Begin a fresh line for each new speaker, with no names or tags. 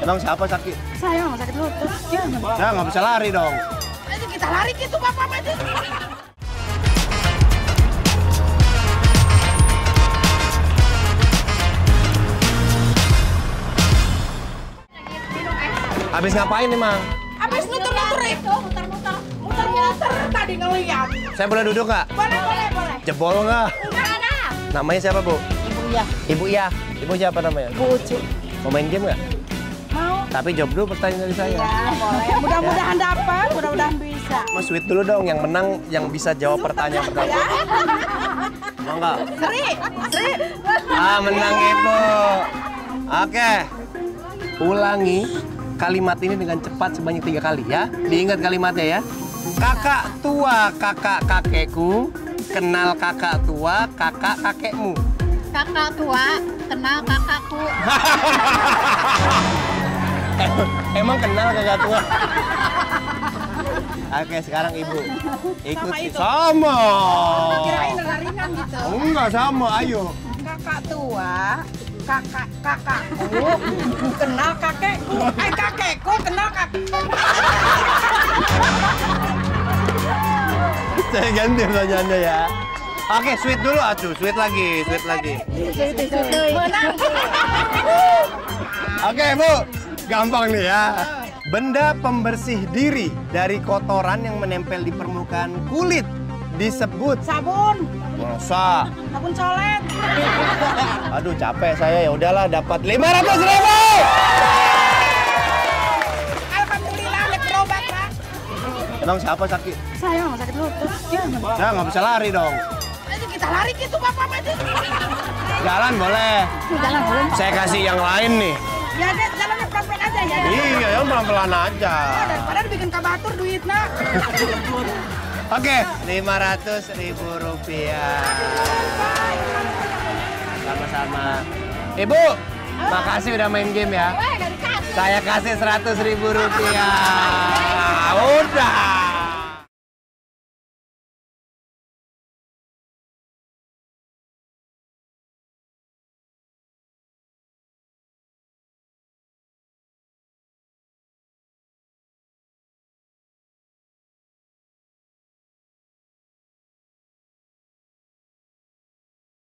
Emang siapa sakit?
Saya mau sakit lutut. Jangan.
Ya nggak bisa lari dong.
Itu kita lari gitu bapak itu.
Habis ngapain nih, Mang?
Habis muter-muter itu, muter-muter, muter-muter tadi ngeliat.
Saya boleh duduk nggak?
Boleh, boleh, boleh.
Jebol nggak?
Enggak ada.
Namanya siapa, Bu?
Ibu ya,
Ibu ya. Ibu siapa namanya?
Bu Ucu.
Mau main game nggak? Tapi jawab dulu pertanyaan dari saya.
Ya, boleh. Mudah-mudahan dapat, mudah-mudahan bisa.
Mas sweet dulu dong, yang menang yang bisa jawab pertanyaan pertama.
Ya.
Mau nggak?
Sri, Sri.
Ah, menang Ibu. Oke. Ulangi kalimat ini dengan cepat sebanyak tiga kali ya. Diingat kalimatnya ya. Kakak tua kakak kakekku, kenal kakak tua kakak kakekmu.
kakak tua kenal kakakku
Emang kenal kakak tua? Oke, sekarang ibu ikut
Sama itu.
sama.
Kirain ringan gitu.
Enggak sama, ayo.
Kakak tua, kakak kakakku kenal kakekku. Eh kakekku kenal kakek.
Saya ganti pertanyaannya ya. Oke, sweet dulu atuh, sweet lagi, sweet lagi. Oke, Bu. Gampang nih ya. Benda pembersih diri dari kotoran yang menempel di permukaan kulit disebut
Sabun,
masa.
sabun colet.
Aduh, capek saya. Ya udahlah, dapat 500 ribu.
Alhamdulillah udah berobat pak.
Emang siapa sakit?
Saya mau sakit. Jangan.
Ya nggak bisa lari dong.
Itu kita lari gitu bapak itu.
Jalan boleh.
Jalan belum?
Saya kasih yang lain nih.
Ya deh, jalannya pelan-pelan aja ya.
Iya, ya pelan-pelan aja.
Daripada dibikin kabatur duitnya.
Oke, 500 ribu rupiah. Sama-sama. Ibu, makasih udah main game ya. Saya kasih 100 ribu rupiah. Udah.